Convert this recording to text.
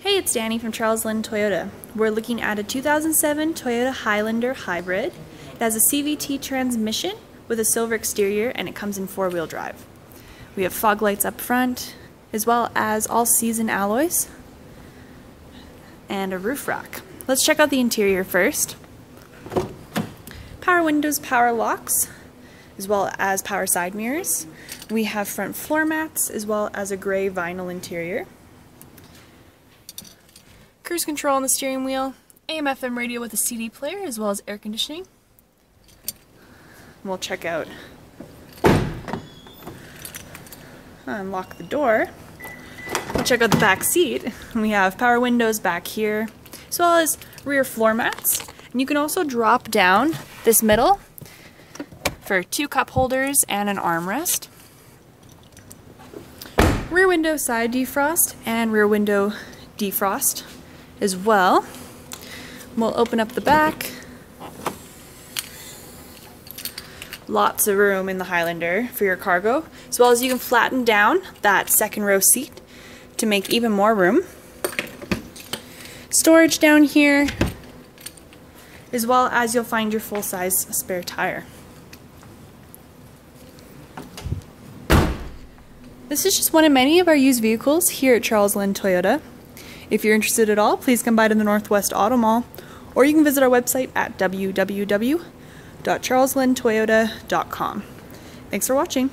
Hey, it's Danny from Charlesglen Toyota. We're looking at a 2007 Toyota Highlander Hybrid. It has a CVT transmission with a silver exterior and it comes in four-wheel drive. We have fog lights up front, as well as all-season alloys, and a roof rack. Let's check out the interior first. Power windows, power locks, as well as power side mirrors. We have front floor mats, as well as a gray vinyl interior cruise control on the steering wheel, AM FM radio with a CD player as well as air conditioning. We'll check out, unlock the door. We'll check out the back seat. We have power windows back here as well as rear floor mats. And you can also drop down this middle for two cup holders and an armrest. Rear window side defrost and rear window defrost as well. We'll open up the back. Lots of room in the Highlander for your cargo, as well as you can flatten down that second row seat to make even more room. Storage down here, as well as you'll find your full-size spare tire. This is just one of many of our used vehicles here at Charlesglen Toyota. If you're interested at all, please come by to the Northwest Auto Mall, or you can visit our website at www.charlesglentoyota.com. Thanks for watching.